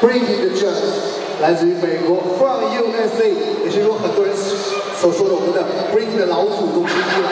Breaking the Judge 来自于美国，From USA，也是说很多人所说的我们的 Breaking 的老祖宗之一了。